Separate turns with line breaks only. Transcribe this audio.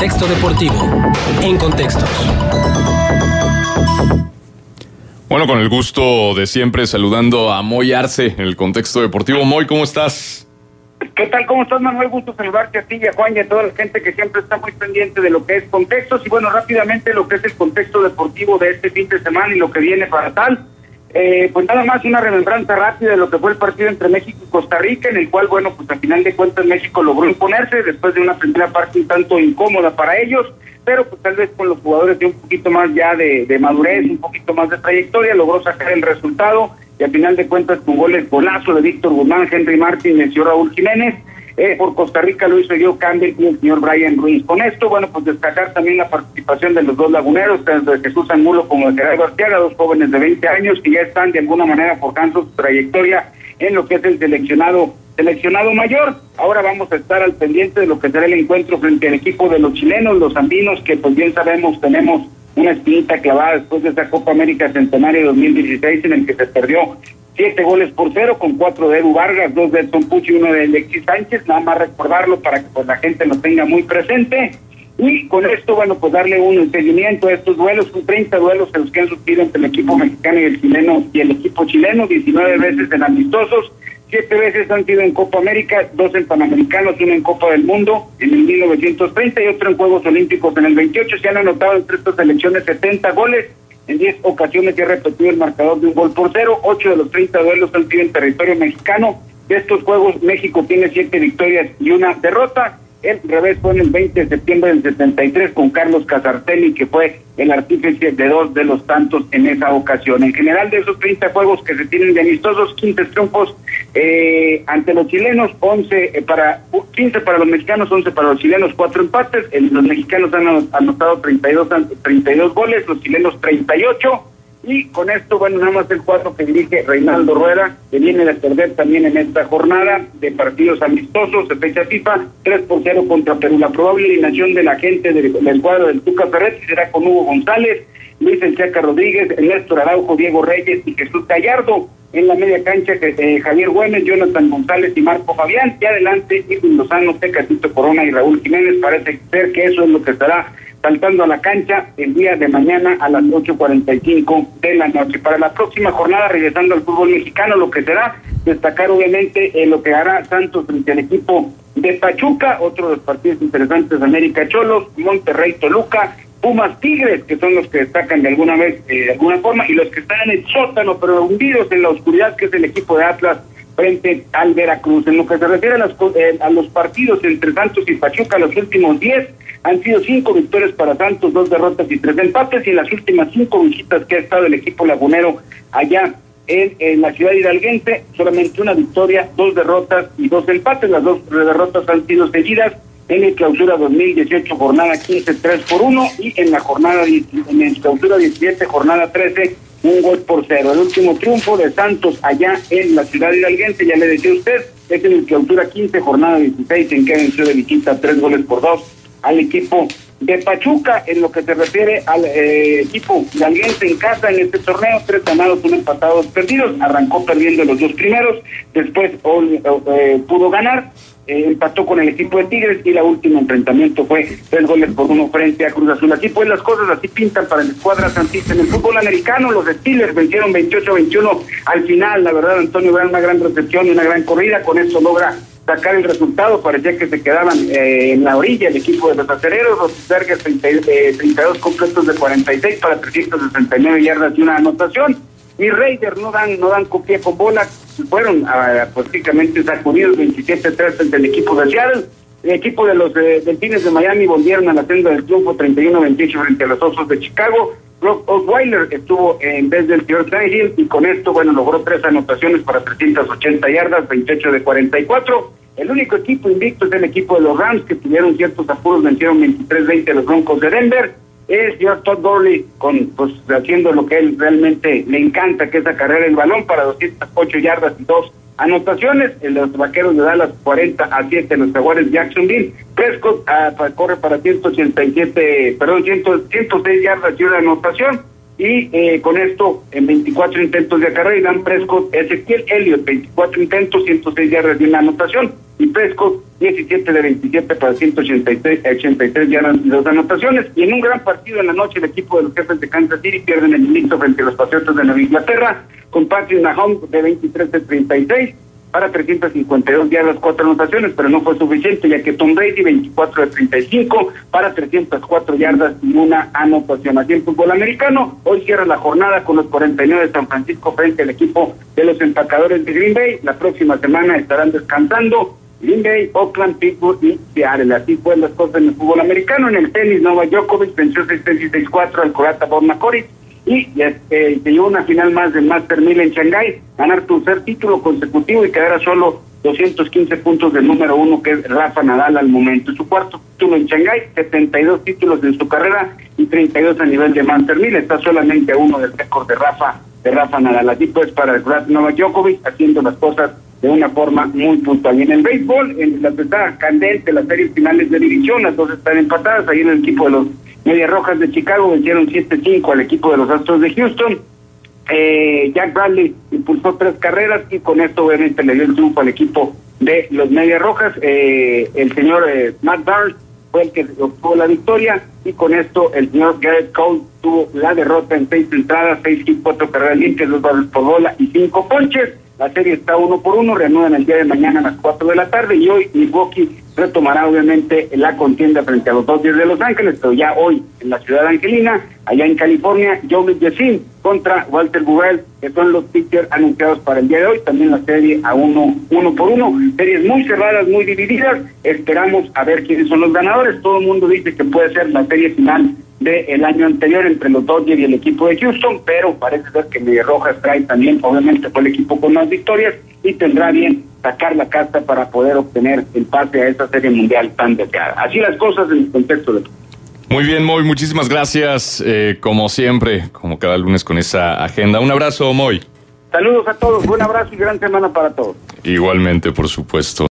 contexto deportivo. En contextos.
Bueno, con el gusto de siempre saludando a Moy Arce en el contexto deportivo. Moy, ¿cómo estás?
¿Qué tal? ¿Cómo estás, Manuel? Gusto saludarte a ti y a Juan y a toda la gente que siempre está muy pendiente de lo que es contextos. Y bueno, rápidamente lo que es el contexto deportivo de este fin de semana y lo que viene para tal. Eh, pues nada más una remembranza rápida de lo que fue el partido entre México y Costa Rica, en el cual, bueno, pues al final de cuentas México logró imponerse después de una primera parte un tanto incómoda para ellos pero pues tal vez con los jugadores de un poquito más ya de, madurez, un poquito más de trayectoria, logró sacar el resultado y al final de cuentas con goles golazo de Víctor Guzmán, Henry Martínez y Raúl Jiménez. Eh, por Costa Rica lo hizo yo Campbell y el señor Brian Ruiz. Con esto, bueno, pues destacar también la participación de los dos laguneros, tanto de Jesús Angulo como de Gerardo Arteaga, dos jóvenes de 20 años que ya están de alguna manera forjando su trayectoria en lo que es el seleccionado seleccionado mayor. Ahora vamos a estar al pendiente de lo que será el encuentro frente al equipo de los chilenos, los andinos, que pues bien sabemos tenemos una espinita clavada después de esa Copa América Centenario 2016 en el que se perdió siete goles por cero con cuatro de Edu Vargas, dos de Edson Pucci y uno de Alexis Sánchez, nada más recordarlo para que pues la gente lo tenga muy presente. Y con esto, bueno, pues darle un seguimiento a estos duelos, son 30 duelos en los que han surgido entre el equipo mexicano y el chileno y el equipo chileno, 19 veces en amistosos, Siete veces han sido en Copa América, dos en Panamericanos, uno en Copa del Mundo en el 1930 y otro en Juegos Olímpicos en el 28. Se han anotado entre estas selecciones 70 goles. En 10 ocasiones se ha repetido el marcador de un gol por cero. Ocho de los 30 duelos han sido en territorio mexicano. De estos juegos, México tiene siete victorias y una derrota. El revés fue en el 20 de septiembre del 73 con Carlos Casartelli, que fue el artífice de dos de los tantos en esa ocasión. En general, de esos 30 juegos que se tienen de amistosos, 15 triunfos eh, ante los chilenos, 11 eh, para 15 para los mexicanos, 11 para los chilenos, 4 empates. los mexicanos han anotado 32, 32 goles, los chilenos 38 y con esto, bueno, nada más el cuadro que dirige Reinaldo Rueda, que viene de perder también en esta jornada de partidos amistosos de fecha FIFA, 3 por 0 contra Perú. La probable eliminación de la gente del, cuadro del Tuca Ferretti será con Hugo González, Luis Enchaca Rodríguez, Néstor Araujo, Diego Reyes y Jesús Gallardo. En la media cancha, eh, Javier Güemes, Jonathan González y Marco Fabián. Y adelante, Irwin Lozano, Tecatito Corona y Raúl Jiménez. Parece ser que eso es lo que estará saltando a la cancha el día de mañana a las 8.45 de la noche. Para la próxima jornada, regresando al fútbol mexicano, lo que será destacar obviamente en lo que hará Santos frente al equipo de Pachuca, otro de los partidos interesantes América Cholos, Monterrey Toluca, Pumas Tigres, que son los que destacan de alguna vez, eh, de alguna forma, y los que están en el sótano, pero hundidos en la oscuridad, que es el equipo de Atlas frente al Veracruz. En lo que se refiere a, eh, a los partidos entre Santos y Pachuca, los últimos 10 han sido cinco victorias para Santos, dos derrotas y tres empates, y en las últimas cinco visitas que ha estado el equipo lagunero allá en, la ciudad hidalguense, solamente una victoria, dos derrotas y dos empates. Las dos derrotas han sido seguidas en el clausura 2018, jornada 15, 3 por 1, y en la jornada, en el clausura 17, jornada 13, un gol por cero. El último triunfo de Santos allá en la ciudad hidalguense, ya le decía usted, es en el clausura 15, jornada 16, en que venció de visita tres goles por dos al equipo de Pachuca. En lo que se refiere al eh, equipo galguense en casa en este torneo, tres ganados, un empatado, dos perdidos, arrancó perdiendo los dos primeros, después eh, pudo ganar, eh, empató con el equipo de Tigres y la último enfrentamiento fue tres goles por uno frente a Cruz Azul. Así pues las cosas así pintan para el escuadra santista. En el fútbol americano los Steelers vencieron 28-21 al final, la verdad Antonio era una gran recepción y una gran corrida, con eso logra sacar el resultado, parecía que se quedaban eh, en la orilla el equipo de los acereros, los 32 eh, completos de 46 para 369 yardas y una anotación. Y Raiders no dan no dan copia con bola, fueron uh, prácticamente sacudidos 27-3 del equipo de Seattle. El equipo de los eh, Delfines de Miami volvieron a la senda del triunfo 31-28 frente a los Osos de Chicago. Rob Osweiler estuvo en vez del señor Hill y con esto, bueno, logró tres anotaciones para 380 yardas, 28 de 44. El único equipo invicto es el equipo de los Rams, que tuvieron ciertos apuros, vencieron 23-20 a los Broncos de Denver. Es señor Todd Gurley con, pues, haciendo lo que él realmente le encanta, que es carrera el balón para 208 yardas y dos anotaciones. En los vaqueros de Dallas 40 a 7 en los jaguares Jacksonville. Prescott ah, corre para 187, perdón, 100, 106 yardas y una anotación. Y eh, con esto, en 24 intentos de carrera, Dan Prescott, Ezequiel Elliott, 24 intentos, 106 yardas de una anotación. Frescos, 17 de 27 para 183 83 yardas y dos anotaciones. Y en un gran partido en la noche, el equipo de los jefes de Kansas City pierden el invicto frente a los Patriotas de Nueva Inglaterra, con Patrick Mahomes de 23 de 36 para 352 yardas, cuatro anotaciones, pero no fue suficiente, ya que Tom Brady, 24 de 35 para 304 yardas y una anotación. Así el fútbol americano, hoy cierra la jornada con los 49 de San Francisco frente al equipo de los empacadores de Green Bay. La próxima semana estarán descansando Green Bay, Oakland, Pittsburgh y Seattle. Así fueron las cosas en el fútbol americano. En el tenis, Nova Djokovic venció 6-3 y 6-4 al croata Bob McCorry y este, se llevó una final más del Master 1000 en Shanghái, ganar tercer título consecutivo y quedar a solo 215 puntos del número uno que es Rafa Nadal al momento. Su cuarto título en Shanghái, 72 títulos en su carrera y 32 a nivel de Master 1000. Está solamente uno del récord de Rafa de Rafa Nadal. Así pues para el Grand Nova Djokovic haciendo las cosas de una forma muy puntual. Y en el béisbol, en la está candente, las series finales de división, las dos están empatadas, ahí en el equipo de los Medias Rojas de Chicago vencieron 7-5 al equipo de los Astros de Houston. Eh, Jack Bradley impulsó tres carreras y con esto obviamente le dio el triunfo al equipo de los Medias Rojas. Eh, el señor eh, Matt Barnes fue el que obtuvo la victoria y con esto el señor Garrett Cole tuvo la derrota en seis entradas, seis y cuatro carreras limpias, dos bases por bola y cinco ponches. La serie está uno por uno, reanudan el día de mañana a las cuatro de la tarde y hoy Milwaukee retomará obviamente la contienda frente a los Dodgers de Los Ángeles, pero ya hoy en la ciudad angelina, allá en California, Joe Jessin contra Walter Burrell, que son los pitchers anunciados para el día de hoy, también la serie a uno, uno por uno, series muy cerradas, muy divididas, esperamos a ver quiénes son los ganadores, todo el mundo dice que puede ser la serie final del año anterior entre los Dodgers y el equipo de Houston, pero parece ser que Media Rojas trae también, obviamente fue el equipo con más victorias y tendrá bien sacar la carta para poder obtener el pase a esa serie mundial tan deseada. Así las cosas en el contexto de...
Muy bien, Moy, muchísimas gracias, eh, como siempre, como cada lunes con esa agenda. Un abrazo, Moy.
Saludos a todos, buen abrazo y gran semana para todos.
Igualmente, por supuesto.